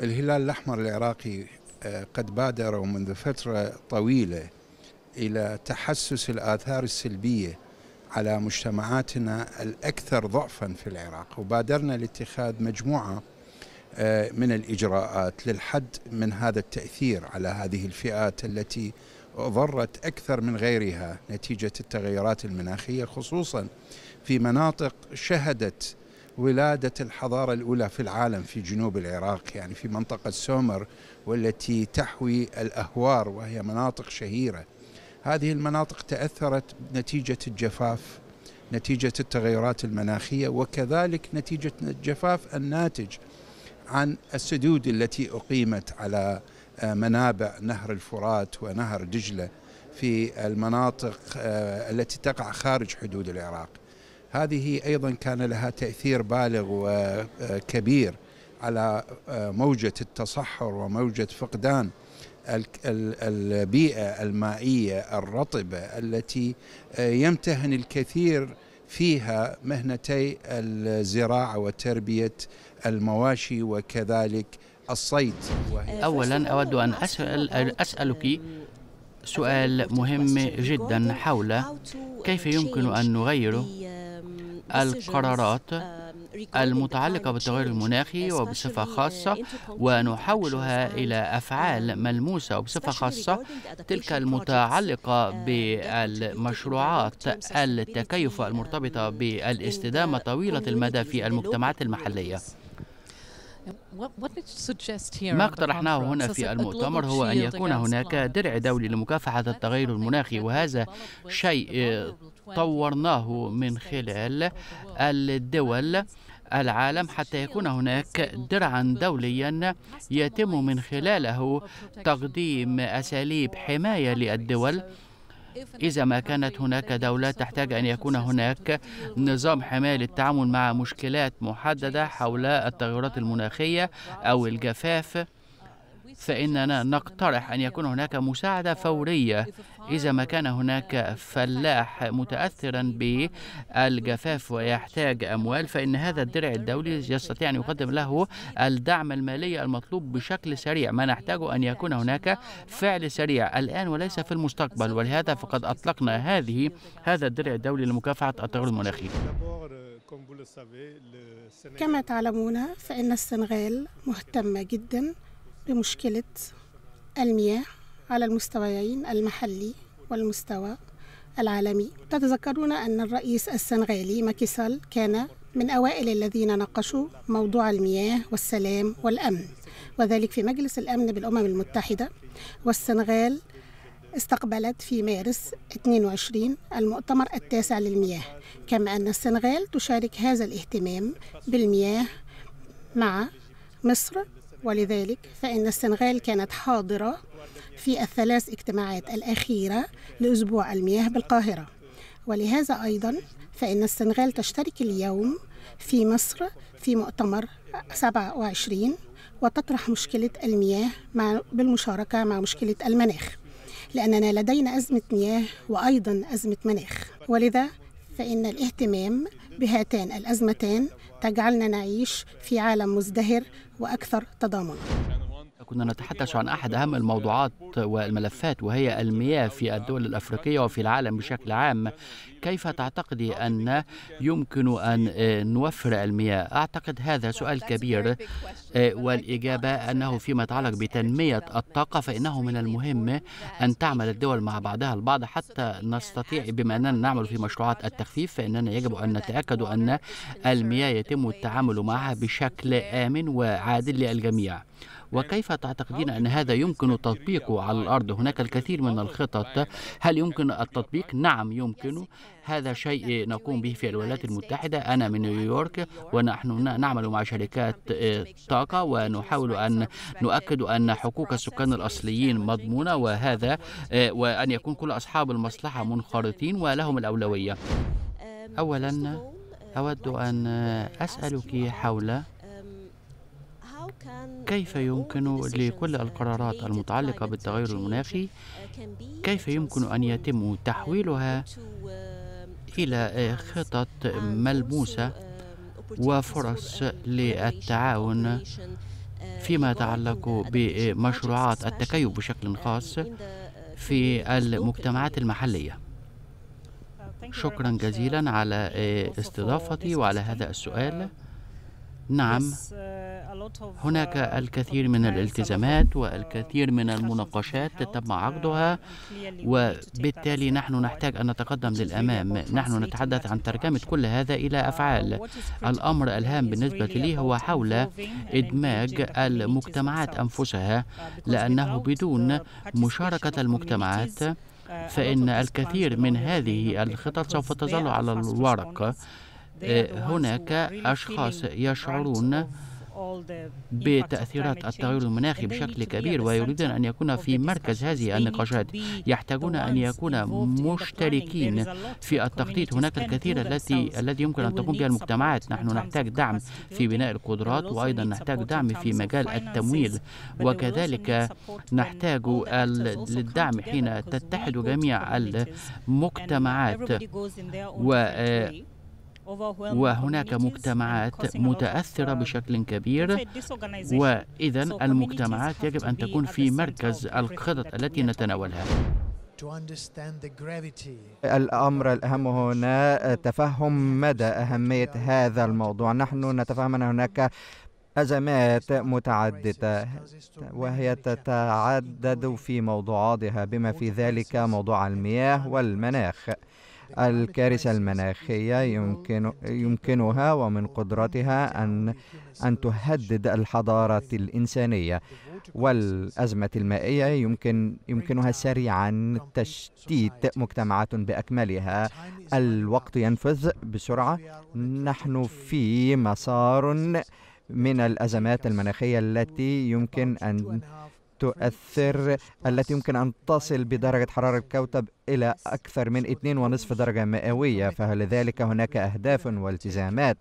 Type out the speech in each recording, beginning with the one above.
الهلال الأحمر العراقي قد بادر منذ فترة طويلة إلى تحسس الآثار السلبية على مجتمعاتنا الأكثر ضعفا في العراق. وبادرنا لاتخاذ مجموعة من الإجراءات للحد من هذا التأثير على هذه الفئات التي ضرت أكثر من غيرها نتيجة التغيرات المناخية خصوصا في مناطق شهدت ولادة الحضارة الأولى في العالم في جنوب العراق يعني في منطقة سومر والتي تحوي الأهوار وهي مناطق شهيرة. هذه المناطق تأثرت نتيجة الجفاف نتيجة التغيرات المناخية وكذلك نتيجة الجفاف الناتج عن السدود التي أقيمت على منابع نهر الفرات ونهر دجلة في المناطق التي تقع خارج حدود العراق. هذه أيضا كان لها تأثير بالغ وكبير على موجة التصحر وموجة فقدان البيئة المائية الرطبة التي يمتهن الكثير فيها مهنتي الزراعة وتربية المواشي وكذلك الصيد. أولا أود أن أسأل أسألك سؤال مهم جدا حول كيف يمكن أن نغير القرارات المتعلقة بالتغير المناخي وبصفة خاصة ونحولها إلى أفعال ملموسة وبصفة خاصة تلك المتعلقة بالمشروعات التكيف المرتبطة بالاستدامة طويلة المدى في المجتمعات المحلية. ما اقترحناه هنا في المؤتمر هو أن يكون هناك درع دولي لمكافحة التغير المناخي وهذا شيء طورناه من خلال الدول العالم حتى يكون هناك درعا دوليا يتم من خلاله تقديم أساليب حماية للدول إذا ما كانت هناك دولة تحتاج أن يكون هناك نظام حماية للتعامل مع مشكلات محددة حول التغيرات المناخية أو الجفاف. فإننا نقترح أن يكون هناك مساعدة فورية. إذا ما كان هناك فلاح متأثرا بالجفاف ويحتاج أموال فإن هذا الدرع الدولي يستطيع أن يقدم له الدعم المالي المطلوب بشكل سريع. ما نحتاج أن يكون هناك فعل سريع الآن وليس في المستقبل. ولهذا فقد أطلقنا هذه هذا الدرع الدولي لمكافحة التغير المناخي كما تعلمون فإن السنغال مهتمة جدا بمشكلة المياه على المستويين المحلي والمستوى العالمي. تتذكرون أن الرئيس السنغالي ماكيسال كان من أوائل الذين ناقشوا موضوع المياه والسلام والأمن وذلك في مجلس الأمن بالأمم المتحدة. والسنغال استقبلت في مارس 22 المؤتمر التاسع للمياه. كما أن السنغال تشارك هذا الاهتمام بالمياه مع مصر ولذلك فإن السنغال كانت حاضرة في الثلاث اجتماعات الأخيرة لأسبوع المياه بالقاهرة. ولهذا أيضا فإن السنغال تشترك اليوم في مصر في مؤتمر 27 وتطرح مشكلة المياه مع بالمشاركة مع مشكلة المناخ لأننا لدينا أزمة مياه وأيضا أزمة مناخ. ولذا فإن الاهتمام بهاتان الأزمتان تجعلنا نعيش في عالم مزدهر وأكثر تضامنا. كنا نتحدث عن أحد أهم الموضوعات والملفات وهي المياه في الدول الأفريقية وفي العالم بشكل عام. كيف تعتقدي أن يمكن أن نوفر المياه؟ أعتقد هذا سؤال كبير. والإجابة أنه فيما يتعلق بتنمية الطاقة فإنه من المهم أن تعمل الدول مع بعضها البعض. حتى نستطيع بما أننا نعمل في مشروعات التخفيف فإننا يجب أن نتأكد أن المياه يتم التعامل معها بشكل آمن وعادل للجميع. وكيف تعتقدين أن هذا يمكن تطبيقه على الأرض؟ هناك الكثير من الخطط. هل يمكن التطبيق؟ نعم يمكن. هذا شيء نقوم به في الولايات المتحدة. أنا من نيويورك ونحن نعمل مع شركات طاقة ونحاول أن نؤكد أن حقوق السكان الأصليين مضمونة وهذا وأن يكون كل أصحاب المصلحة منخرطين ولهم الأولوية. أولا أود أن أسألك حول كيف يمكن لكل القرارات المتعلقة بالتغير المناخي؟ كيف يمكن أن يتم تحويلها إلى خطط ملموسة وفرص للتعاون فيما يتعلق بمشروعات التكيف بشكل خاص في المجتمعات المحلية. شكرا جزيلا على استضافتي وعلى هذا السؤال. نعم. هناك الكثير من الالتزامات والكثير من المناقشات تم عقدها وبالتالي نحن نحتاج أن نتقدم للأمام. نحن نتحدث عن ترجمة كل هذا إلى أفعال. الأمر الهام بالنسبة لي هو حول إدماج المجتمعات أنفسها لأنه بدون مشاركة المجتمعات فإن الكثير من هذه الخطط سوف تظل على الورق. هناك أشخاص يشعرون بتأثيرات التغير المناخي بشكل كبير ويريدون أن يكون في مركز هذه النقاشات. يحتاجون أن يكون مشتركين في التخطيط. هناك الكثير التي الذي يمكن أن تقوم بها المجتمعات. نحن نحتاج دعم في بناء القدرات وأيضا نحتاج دعم في مجال التمويل. وكذلك نحتاج للدعم حين تتحد جميع المجتمعات. و وهناك مجتمعات متأثرة بشكل كبير. واذا المجتمعات يجب أن تكون في مركز الخطط التي نتناولها. الأمر الأهم هنا تفهم مدى أهمية هذا الموضوع. نحن نتفهم أن هناك أزمات متعددة وهي تتعدد في موضوعاتها بما في ذلك موضوع المياه والمناخ. الكارثة المناخية يمكن يمكنها ومن قدرتها أن أن تهدد الحضارة الإنسانية والأزمة المائية. يمكن يمكنها سريعا تشتيت مجتمعات بأكملها. الوقت ينفذ بسرعة. نحن في مسار من الأزمات المناخية التي يمكن أن تؤثر التي يمكن أن تصل بدرجة حرارة الكوكب إلى أكثر من 2.5 درجة مئوية فلذلك هناك أهداف والتزامات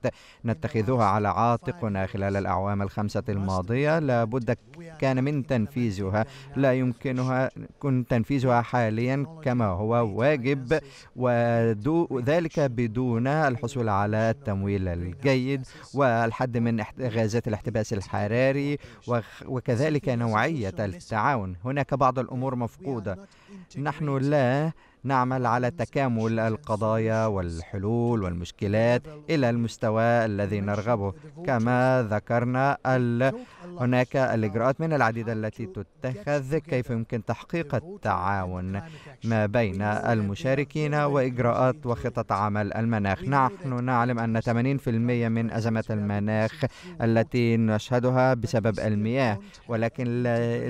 نتخذها على عاتقنا خلال الأعوام الخمسة الماضية؟ لابد كان من تنفيذها. لا يمكنها كن تنفيذها حاليا كما هو واجب وذلك بدون الحصول على التمويل الجيد والحد من غازات الاحتباس الحراري وكذلك نوعية التعاون. هناك بعض الأمور مفقودة. نحن لا نعمل على تكامل القضايا والحلول والمشكلات إلى المستوى الذي نرغبه. كما ذكرنا هناك الإجراءات من العديد التي تتخذ كيف يمكن تحقيق التعاون ما بين المشاركين وإجراءات وخطط عمل المناخ. نحن نعلم أن 80% من ازمات المناخ التي نشهدها بسبب المياه ولكن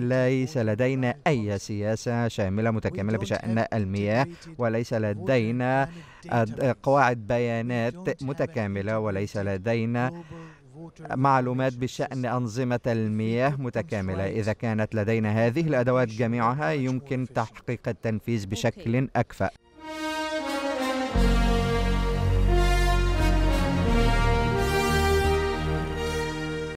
ليس لدينا أي سياسة شاملة متكاملة بشأن المياه. وليس لدينا قواعد بيانات متكاملة وليس لدينا معلومات بشأن أنظمة المياه متكاملة. إذا كانت لدينا هذه الأدوات جميعها يمكن تحقيق التنفيذ بشكل أكفأ.